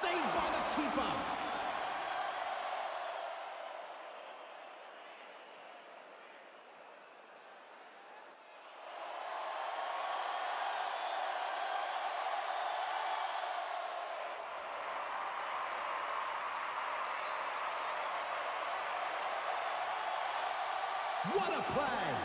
Saved by the keeper. What a play!